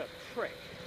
a trick.